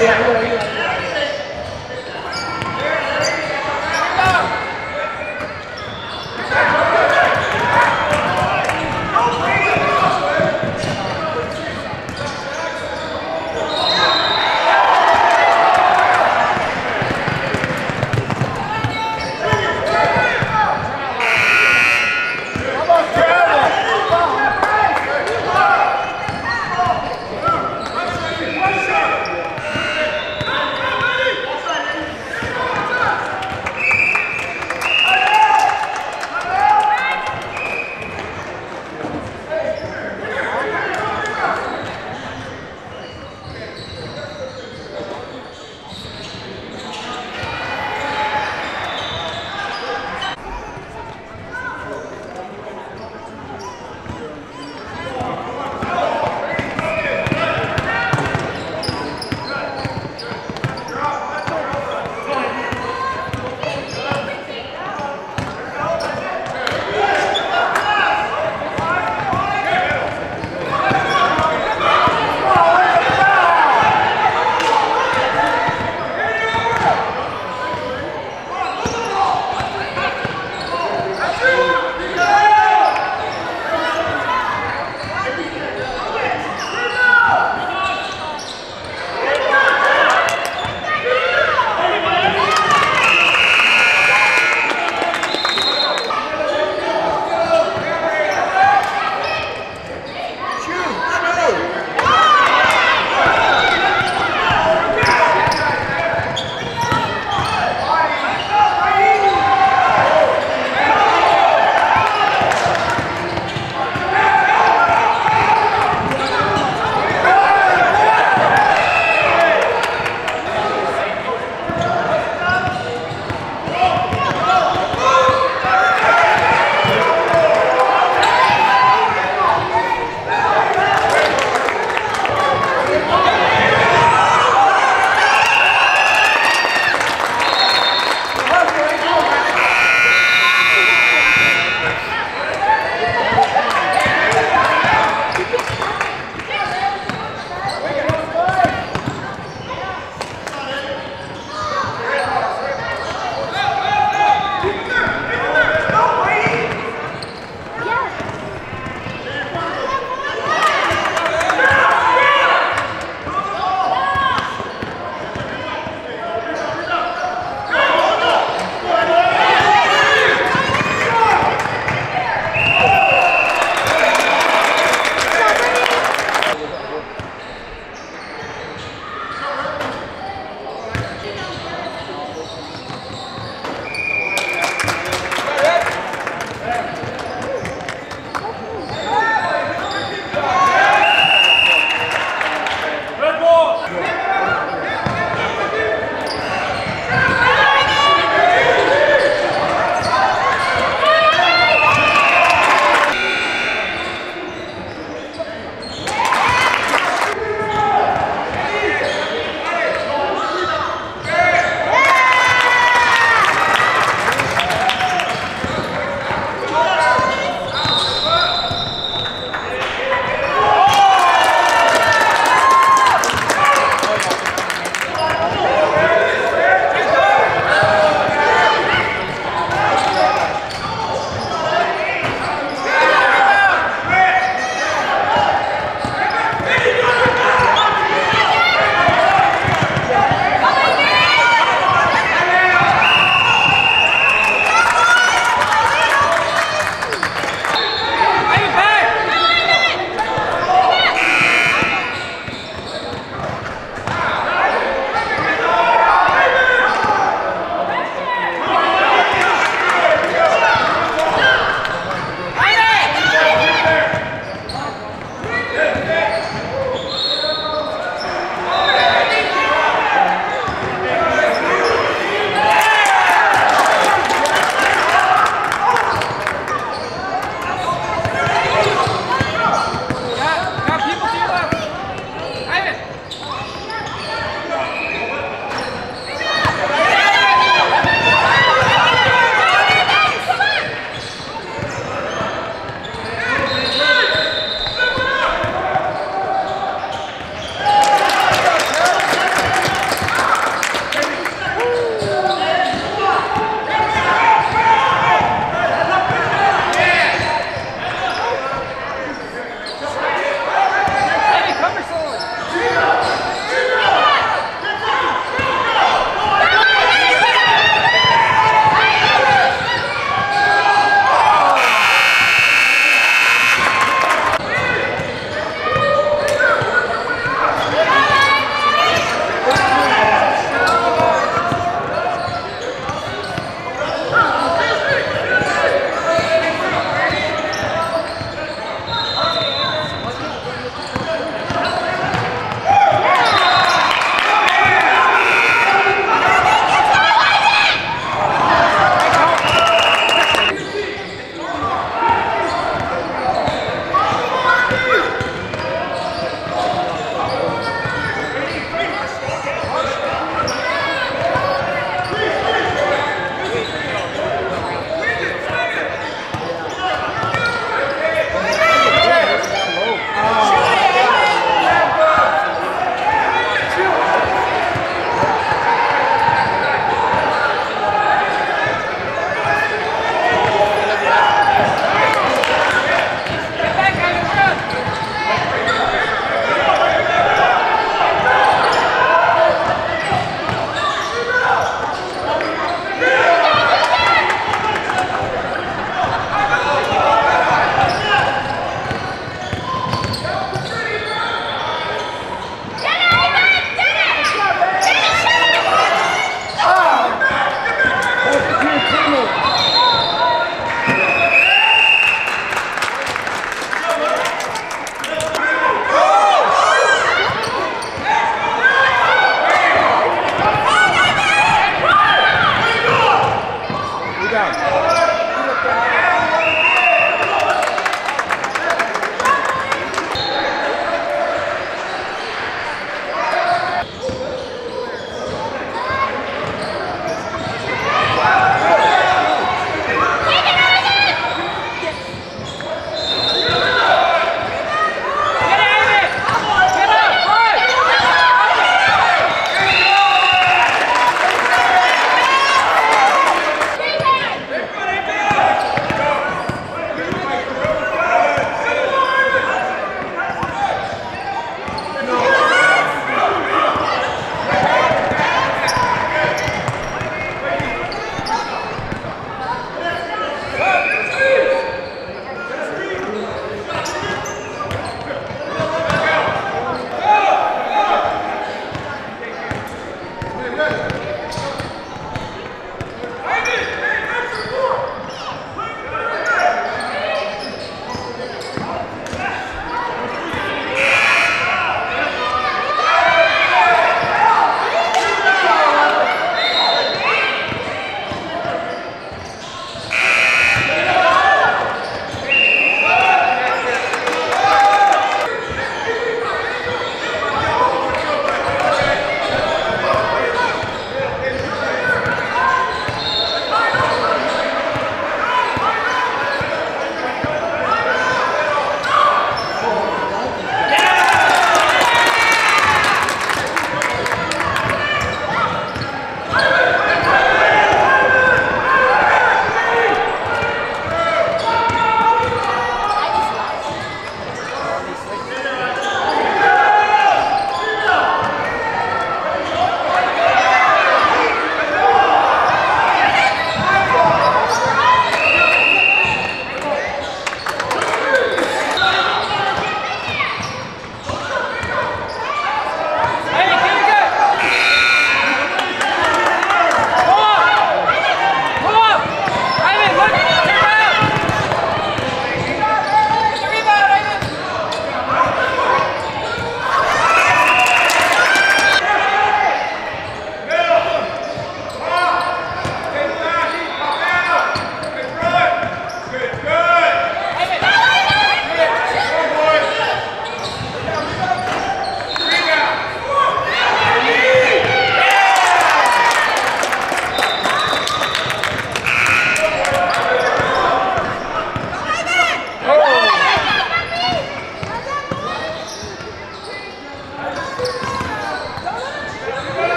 两个人